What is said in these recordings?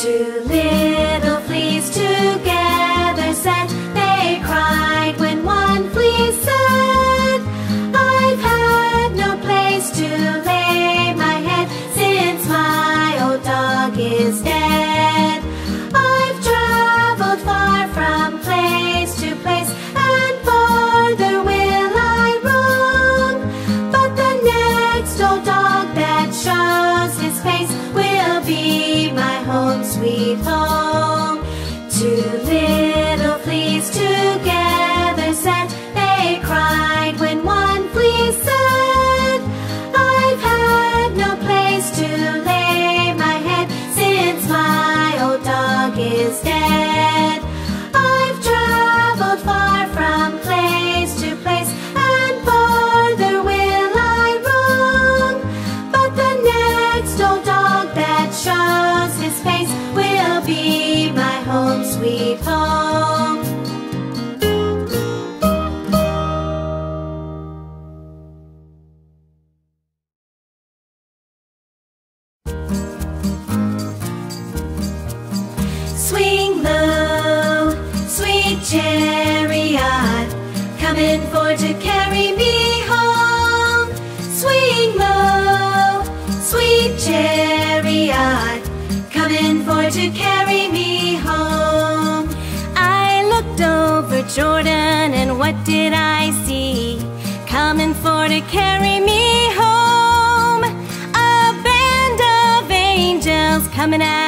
Two little sweet home. Chariot, coming for to carry me home. Swing low, sweet chariot, coming for to carry me home. I looked over Jordan and what did I see? Coming for to carry me home. A band of angels coming after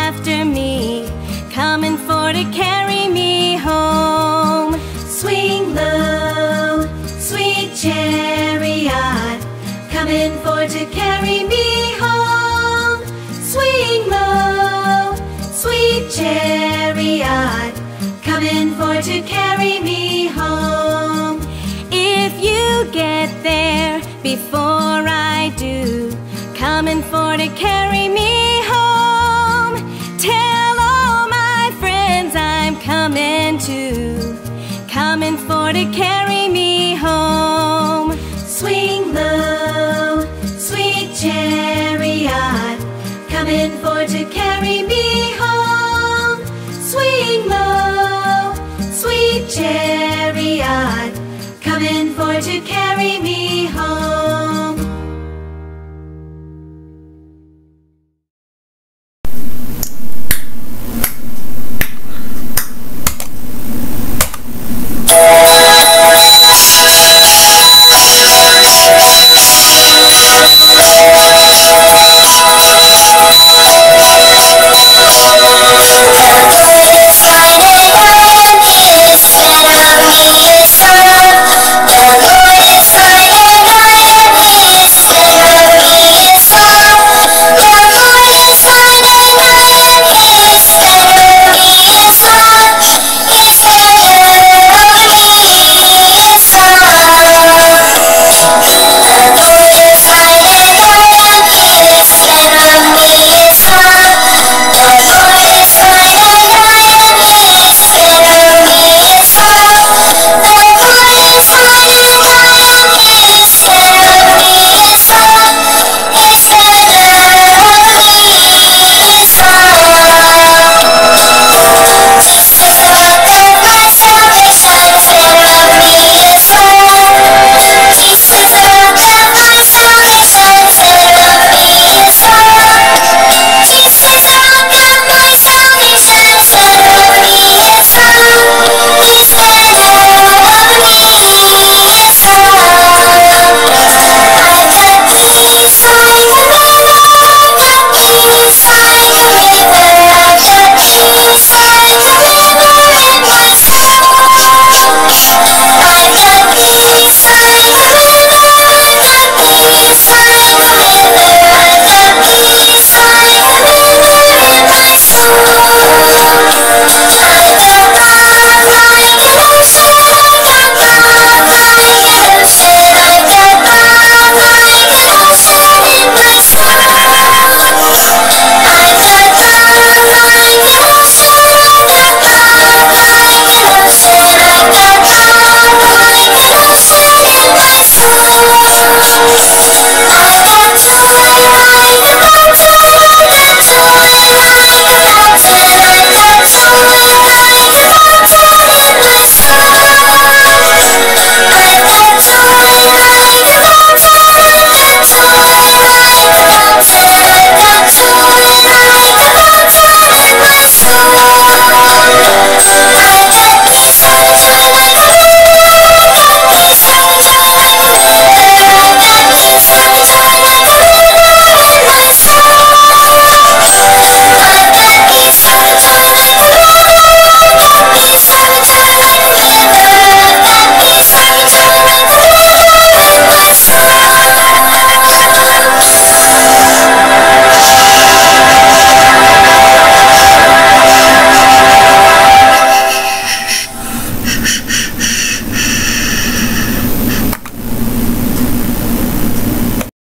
to carry me home. Swing low, sweet chariot, coming for to carry me home. If you get there before I do, coming for to carry me home. Tell all my friends I'm coming too, coming for to carry